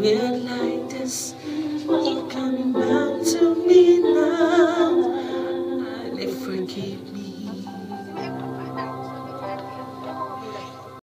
will